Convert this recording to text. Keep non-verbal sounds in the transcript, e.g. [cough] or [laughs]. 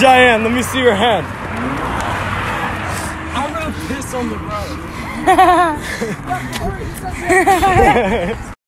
Cheyenne, let me see your hand. I'm gonna piss on the road. [laughs] [laughs]